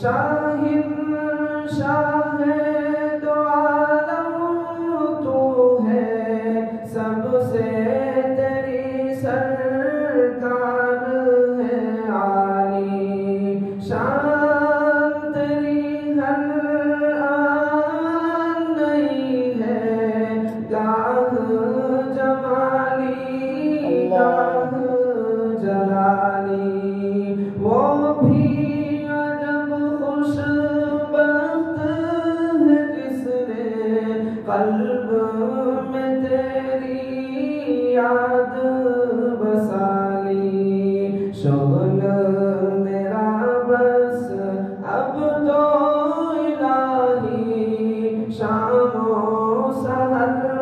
شاہن شاہ تو عالم تو ہے سب سے تیری سرکار ہے عالی۔ شان تیری ہر آن نہیں ہے، گاہ جمالی کا سألت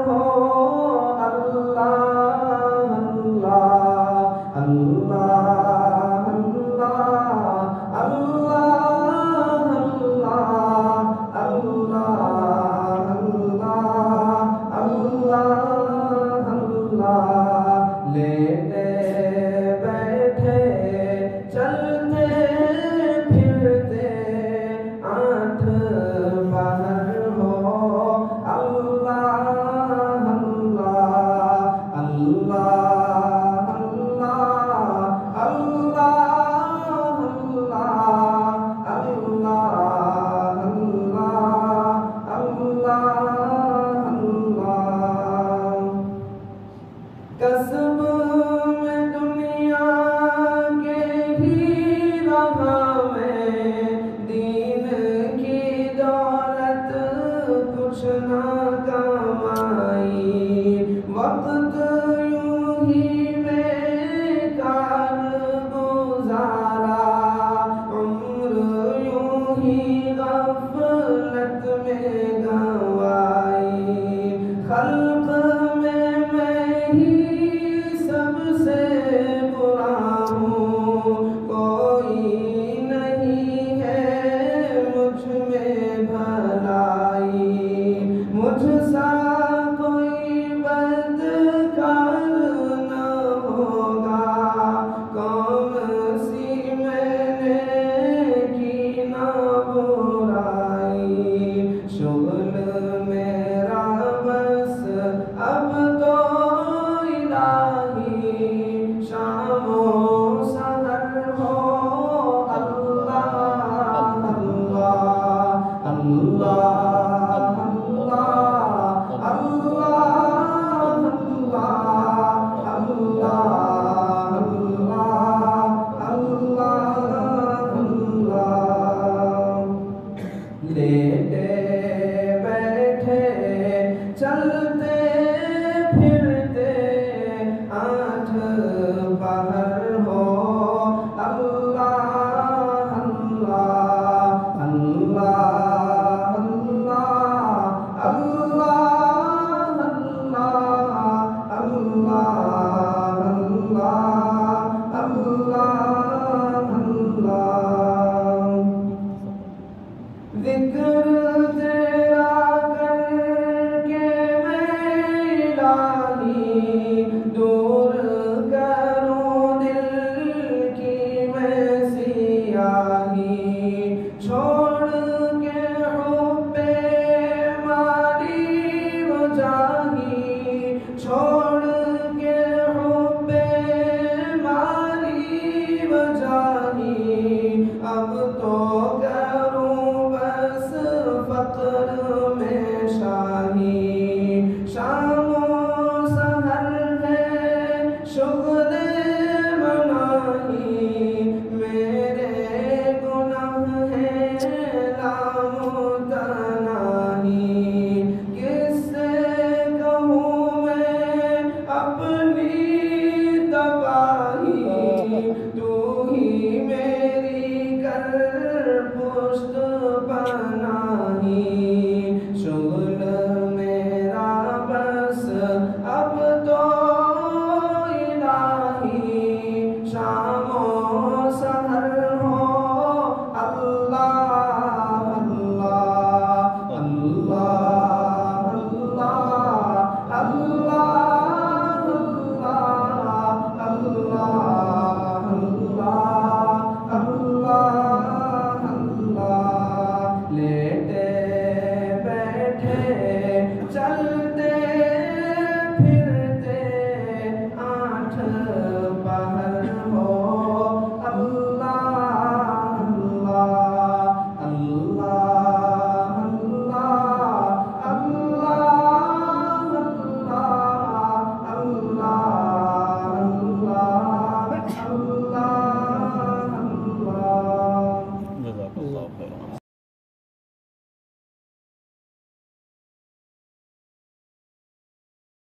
the dirt. میرے گناہ ہے جان کس کہوں میں اپنے